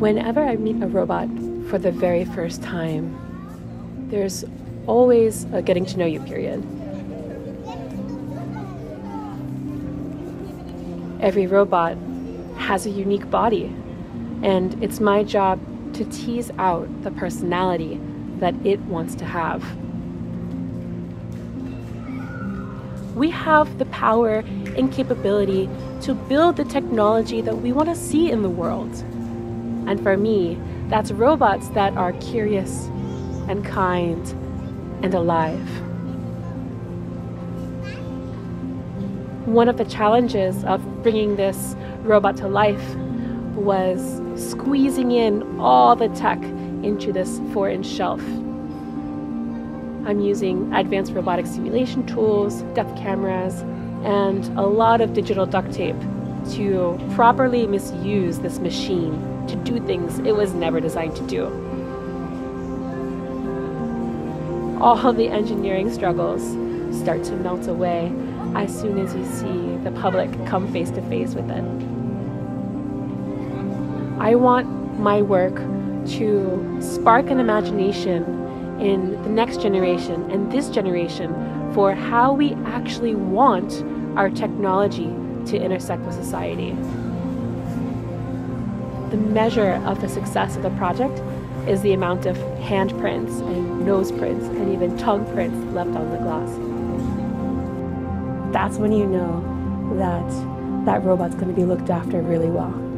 Whenever I meet a robot for the very first time, there's always a getting to know you period. Every robot has a unique body, and it's my job to tease out the personality that it wants to have. We have the power and capability to build the technology that we want to see in the world. And for me, that's robots that are curious and kind and alive. One of the challenges of bringing this robot to life was squeezing in all the tech into this four inch shelf. I'm using advanced robotic simulation tools, depth cameras, and a lot of digital duct tape to properly misuse this machine to do things it was never designed to do. All the engineering struggles start to melt away as soon as you see the public come face to face with it. I want my work to spark an imagination in the next generation and this generation for how we actually want our technology to intersect with society. The measure of the success of the project is the amount of handprints and nose prints and even tongue prints left on the glass. That's when you know that that robot's going to be looked after really well.